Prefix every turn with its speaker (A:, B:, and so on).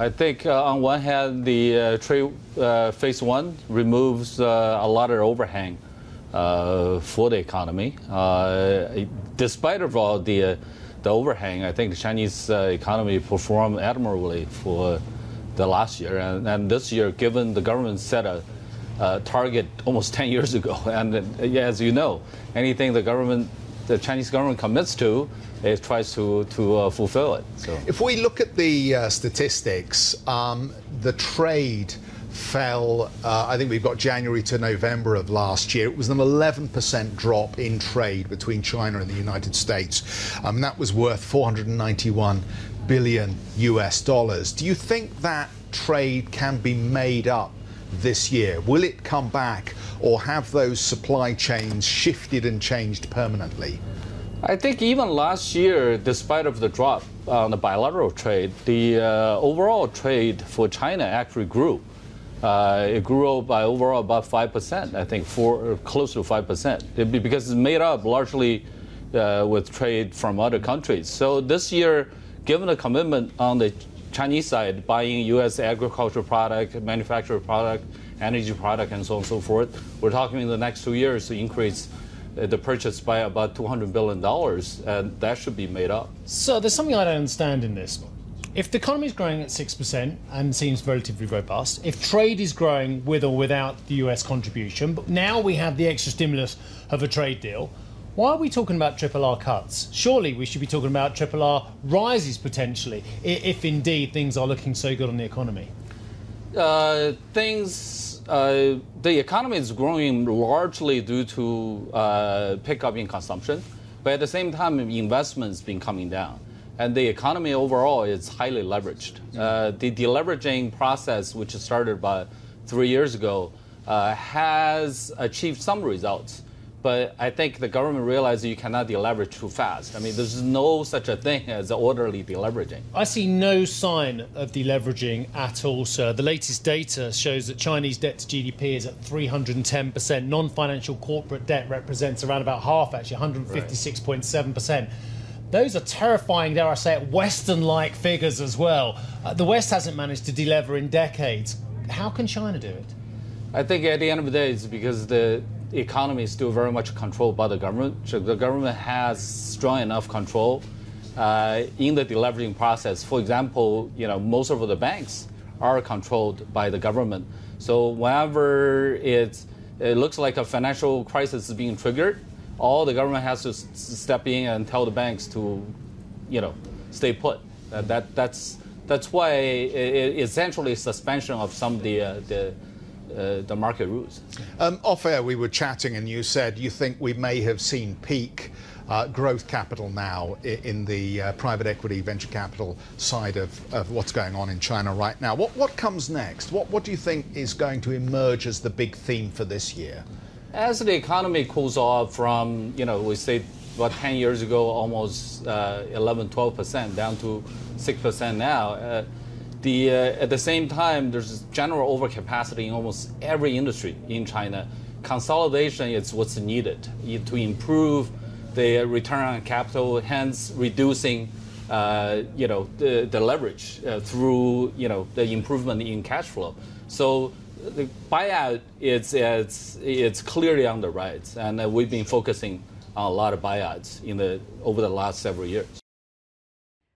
A: I think uh, on one hand, the uh, trade uh, phase one removes uh, a lot of overhang uh, for the economy. Uh, despite of all the the overhang, I think the Chinese economy performed admirably for the last year, and, and this year, given the government set a target almost 10 years ago, and as you know, anything the government the Chinese government commits to, it tries to, to uh, fulfill it. So.
B: If we look at the uh, statistics, um, the trade fell, uh, I think we've got January to November of last year. It was an 11% drop in trade between China and the United States. Um, that was worth 491 billion US dollars. Do you think that trade can be made up this year? Will it come back or have those supply chains shifted and changed permanently?
A: I think even last year, despite of the drop on the bilateral trade, the uh, overall trade for China actually grew. Uh, it grew by overall about five percent. I think for close to five percent, because it's made up largely uh, with trade from other countries. So this year, given the commitment on the Chinese side, buying U.S. agricultural product, manufactured product, energy product, and so on and so forth. We're talking in the next two years to increase uh, the purchase by about $200 billion, and that should be made up.
C: So there's something I don't understand in this. If the economy is growing at 6% and seems relatively robust, if trade is growing with or without the US contribution, but now we have the extra stimulus of a trade deal, why are we talking about triple R cuts? Surely we should be talking about triple R rises potentially, if indeed things are looking so good on the economy.
A: Uh, things, uh, the economy is growing largely due to uh, pickup in consumption, but at the same time, investments been coming down. And the economy overall is highly leveraged. Uh, the deleveraging process, which started about three years ago, uh, has achieved some results. But I think the government realizes you cannot deleverage too fast. I mean, there's no such a thing as orderly deleveraging.
C: I see no sign of deleveraging at all, sir. The latest data shows that Chinese debt to GDP is at 310%. Non financial corporate debt represents around about half, actually, 156.7%. Those are terrifying, dare I say it, Western like figures as well. Uh, the West hasn't managed to delever in decades. How can China do it?
A: I think at the end of the day, it's because the economy is still very much controlled by the government. So the government has strong enough control uh, in the deleveraging process. For example, you know, most of the banks are controlled by the government. So whenever it, it looks like a financial crisis is being triggered, all the government has to step in and tell the banks to, you know, stay put. Uh, that, that's, that's why it, it, essentially suspension of some of the, uh, the uh, the market rules.
B: Um, off air, we were chatting, and you said you think we may have seen peak uh, growth capital now in the uh, private equity venture capital side of, of, what's going on in China right now. What, what comes next? What, what do you think is going to emerge as the big theme for this year?
A: As the economy cools off from, you know, we say about 10 years ago, almost uh, 11, 12% down to 6% now uh, the, uh, at the same time, there's general overcapacity in almost every industry in China. Consolidation is what's needed to improve the return on capital, hence reducing uh, you know, the, the leverage uh, through you know, the improvement in cash flow. So the buyout is it's, it's clearly on the rise, and uh, we've been focusing on a lot of buyouts in the, over the last several years.